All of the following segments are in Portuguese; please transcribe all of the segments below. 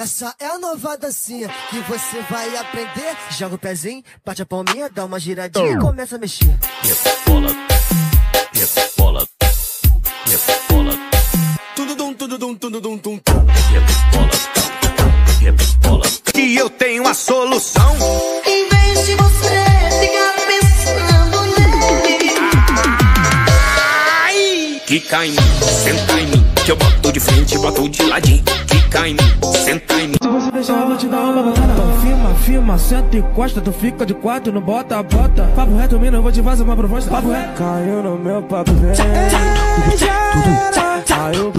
Essa é a nova dancinha que você vai aprender. Joga o pezinho, bate a palminha, dá uma giradinha e começa a mexer. Rebola, rebola, rebola, Tudo dum, tudo dum, tudo dum, tum. rebola, rebola. que eu tenho a solução. Em vez de você ficar pensando nele. Quica em mim, senta em mim, que eu boto de frente, boto de ladinho. Quica em mim, senta em mim. Se você deixar, eu vou te dar uma banana. Então filma, filma, senta e encosta. Tu fica de quatro, não bota, bota. Papo reto, mina, eu vou te fazer uma proposta. Papo reto. Caiu no meu papo, vem. Caiu.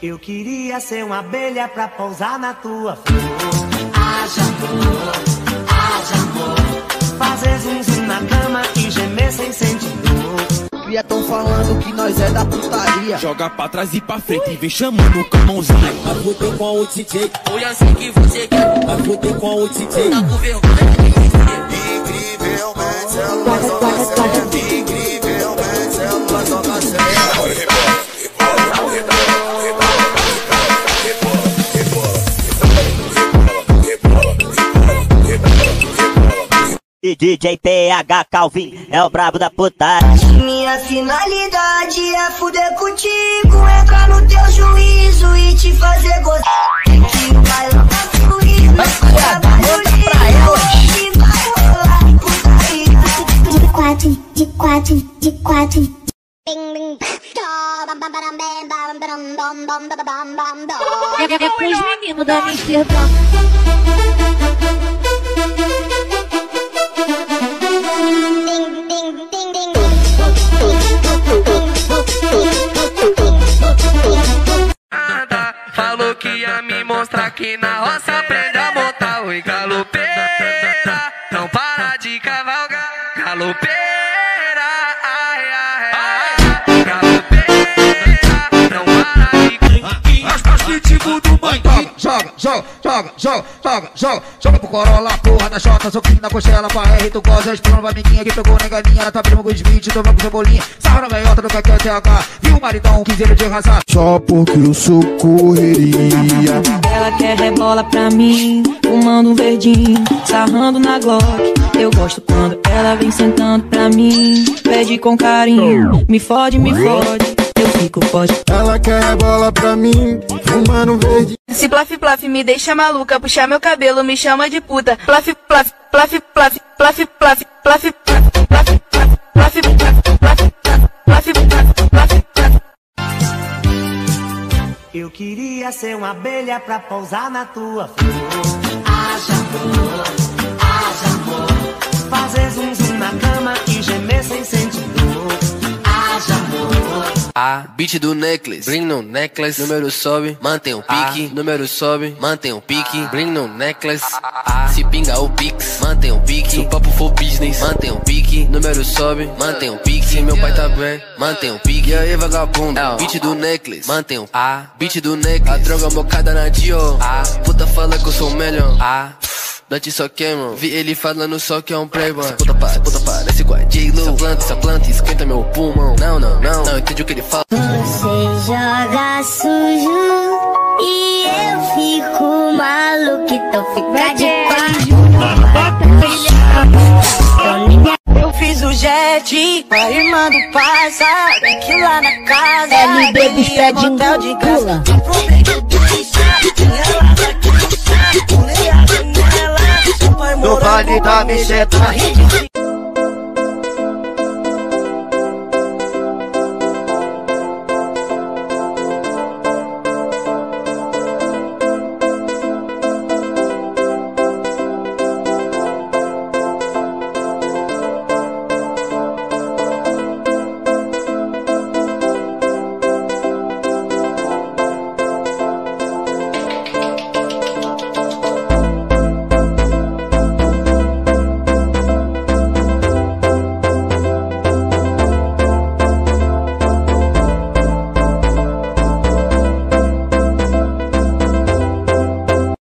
Eu queria ser uma abelha pra pousar na tua flor. Haja amor, haja amor. Fazer zum na cama e gemer sem sentir Cria tão falando que nós é da putaria. Joga pra trás e pra frente e vem chamando com a mãozinha. Vai fuder com o DJ. Foi assim que você quer, Vai fuder com o DJ. tá com vergonha E DJ PH Calvin é o brabo da puta. Minha finalidade é fuder contigo, entrar no teu juízo e te fazer gozar. Tem que bailar pra fluir, vai rolar bota isso. De quatro, de quatro, de quatro. É, é com os meninos da Amsterdã. Que na roça aprende a montar. Oi, galopeira, não para de cavalgar. Galopeira, Joga, joga, joga, joga, joga, joga Joga pro Corolla, porra da Jota Soquinho na costela pra R Tu goza, explorando pra amiguinha Que pegou negalinha, ela tá abrindo com os 20 Tomou com cebolinha, sarra na meiota do TH Viu o maridão, quinzeiro de raça Só porque eu sou correria. Ela quer rebola pra mim, fumando um verdinho, sarrando na Glock. Eu gosto quando ela vem sentando pra mim, pede com carinho, me fode, me fode. Eu fico pode. Ela quer bola pra mim, fumando verde. Se plaf plaf me deixa maluca, puxar meu cabelo, me chama de puta. Plaf plaf, plaf plaf, plaf plaf, plaf plaf, plaf plaf, plaf plaf, plaf plaf, plaf plaf, plaf plaf. Eu queria ser uma abelha pra pousar na tua flor. Haja amor, haja amor. Fazer zum zum na cama A. Beat do necklace, bring no necklace, número sobe, mantém o pique, número sobe, mantém o pique, bring no necklace, se pinga o pix, mantém o pique, se o papo for business, mantém o pique, número sobe, mantém o pique, se meu pai tá bem, mantém o pique, e aí vagabundo, é beat do necklace, mantém o A, beat do necklace, a droga mocada na Dio, a. Puta fala que eu sou o melhor, a. Dante só queima, vi ele falando só que é um playboy. Puta para, puta parece com a J-Lo Essa planta, essa planta esquenta meu pulmão Não, não, não, não entendi o que ele fala Você joga sujo e eu fico maluco. Então fica de quatro. Eu fiz o jet com a irmã do pai, sabe que lá na casa LB dos tem motel de pai No vale da com Micheta. a gente